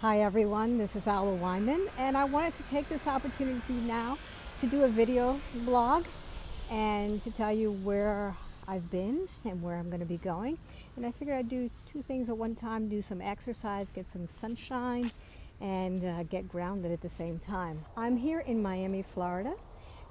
Hi everyone, this is Alba Weinman and I wanted to take this opportunity now to do a video blog and to tell you where I've been and where I'm going to be going. And I figured I'd do two things at one time, do some exercise, get some sunshine, and uh, get grounded at the same time. I'm here in Miami, Florida,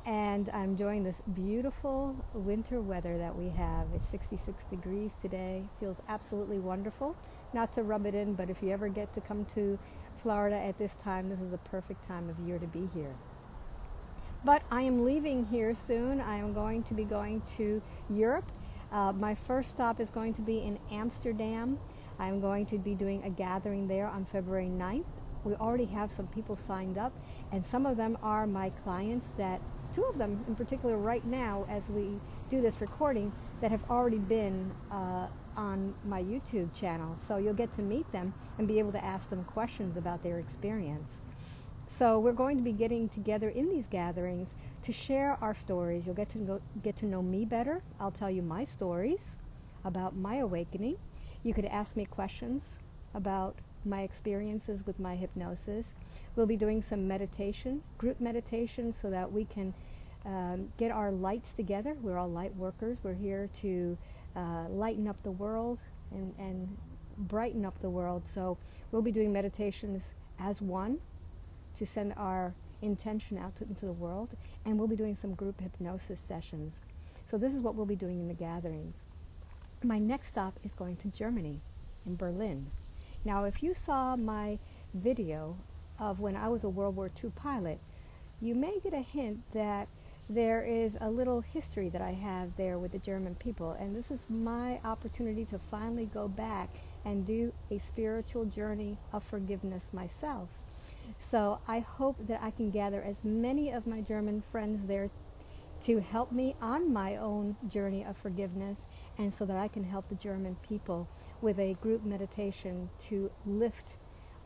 and I'm enjoying this beautiful winter weather that we have. It's 66 degrees today. Feels absolutely wonderful. Not to rub it in, but if you ever get to come to Florida at this time, this is the perfect time of year to be here. But I am leaving here soon. I am going to be going to Europe. Uh, my first stop is going to be in Amsterdam. I'm going to be doing a gathering there on February 9th. We already have some people signed up, and some of them are my clients that two of them in particular right now as we do this recording that have already been uh, on my YouTube channel. So you'll get to meet them and be able to ask them questions about their experience. So we're going to be getting together in these gatherings to share our stories. You'll get to go, get to know me better. I'll tell you my stories about my awakening. You could ask me questions about my experiences with my hypnosis. We'll be doing some meditation, group meditation, so that we can um, get our lights together. We're all light workers. We're here to uh, lighten up the world and, and brighten up the world. So we'll be doing meditations as one to send our intention out to, into the world, and we'll be doing some group hypnosis sessions. So this is what we'll be doing in the gatherings. My next stop is going to Germany, in Berlin. Now, if you saw my video of when I was a World War II pilot, you may get a hint that there is a little history that I have there with the German people, and this is my opportunity to finally go back and do a spiritual journey of forgiveness myself. So I hope that I can gather as many of my German friends there to help me on my own journey of forgiveness and so that I can help the German people with a group meditation to lift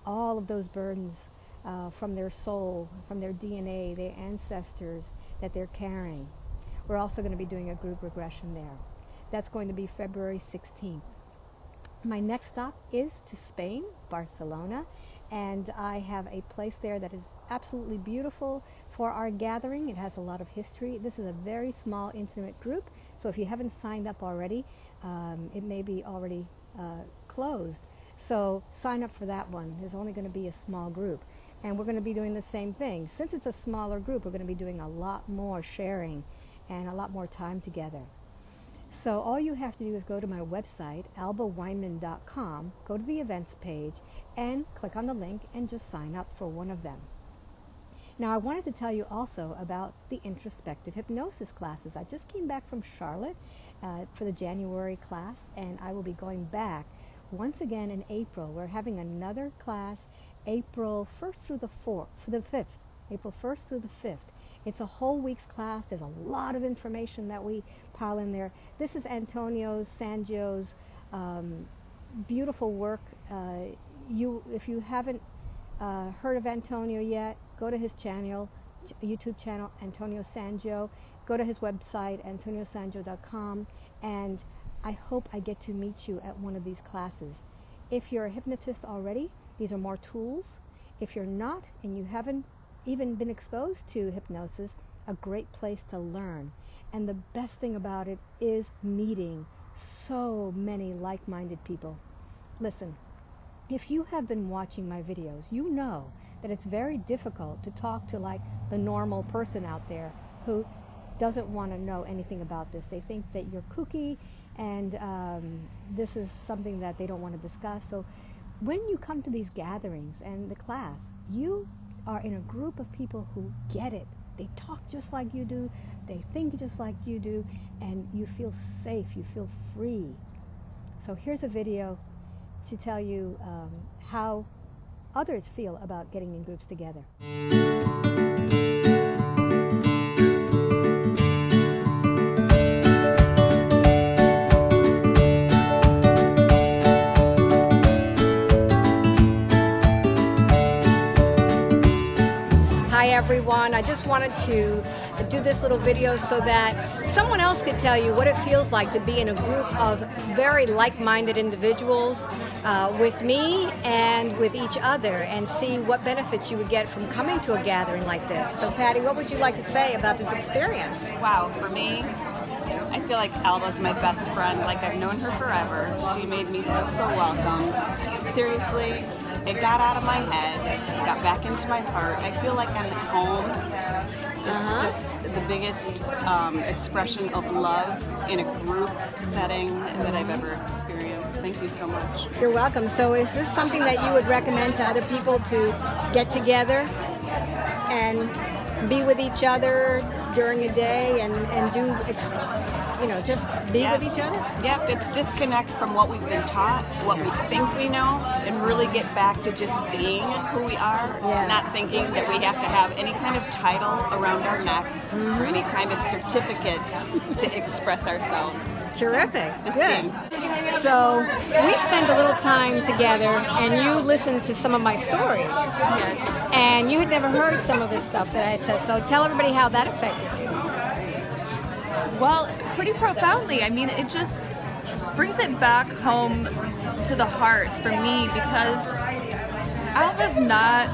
all of those burdens uh, from their soul, from their DNA, their ancestors that they're carrying. We're also going to be doing a group regression there. That's going to be February 16th. My next stop is to Spain, Barcelona, and I have a place there that is absolutely beautiful for our gathering. It has a lot of history. This is a very small, intimate group, so if you haven't signed up already, um, it may be already uh, closed. So sign up for that one. There's only going to be a small group. And we're going to be doing the same thing. Since it's a smaller group, we're going to be doing a lot more sharing and a lot more time together. So all you have to do is go to my website, albaweinman.com, go to the events page, and click on the link and just sign up for one of them. Now, I wanted to tell you also about the introspective hypnosis classes. I just came back from Charlotte uh, for the January class, and I will be going back once again in April. We're having another class April 1st through the 4th, for the 5th, April 1st through the 5th. It's a whole week's class. There's a lot of information that we pile in there. This is Antonio Sangio's um, beautiful work. Uh, you, if you haven't uh, heard of Antonio yet, go to his channel, YouTube channel, Antonio Sangio. Go to his website, antoniosangio.com, and I hope I get to meet you at one of these classes. If you're a hypnotist already, these are more tools. If you're not and you haven't even been exposed to hypnosis, a great place to learn. And the best thing about it is meeting so many like minded people. Listen, if you have been watching my videos, you know that it's very difficult to talk to like the normal person out there who doesn't want to know anything about this. They think that you're kooky and um, this is something that they don't want to discuss. So when you come to these gatherings and the class, you are in a group of people who get it. They talk just like you do, they think just like you do, and you feel safe, you feel free. So here's a video to tell you um, how others feel about getting in groups together. Everyone, I just wanted to do this little video so that someone else could tell you what it feels like to be in a group of very like-minded individuals uh, with me and with each other and see what benefits you would get from coming to a gathering like this. So, Patty, what would you like to say about this experience? Wow, for me, I feel like Alba's my best friend. Like I've known her forever. She made me feel so welcome. Seriously, it got out of my head, got back into my heart. I feel like I'm at home. It's uh-huh. just the biggest um, expression of love in a group setting that I've ever experienced. Thank you so much. You're welcome. So, is this something that you would recommend to other people to get together and be with each other during a day and, and do you know, just be yep. with each other? Yep, it's disconnect from what we've been taught, what we think we know, and really get back to just being who we are, yes. not thinking that we have to have any kind of title around our neck mm-hmm. or any kind of certificate to express ourselves. Terrific. Just Good. being. So we spent a little time together, and you listened to some of my stories. Yes. And you had never heard some of the stuff that I had said. So tell everybody how that affected you. Well, pretty profoundly. I mean, it just brings it back home to the heart for me because Alba's not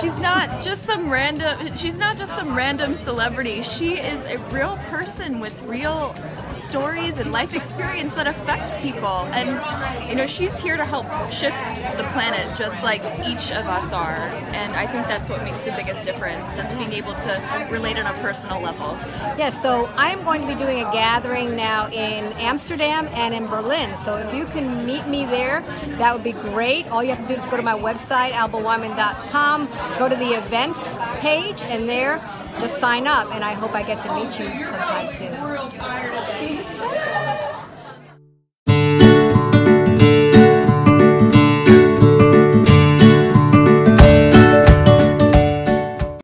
she's not just some random she's not just some random celebrity. She is a real person with real stories and life experience that affect people. And, you know, she's here to help shift the planet just like each of us are. And I think that's what makes the biggest difference, that's being able to relate on a personal level. Yes, so I'm going to be doing a gathering now in Amsterdam and in Berlin. So if you can meet me there, that would be great. All you have to do is go to my website, go to the events page, and there just sign up. And I hope I get to meet you sometime soon.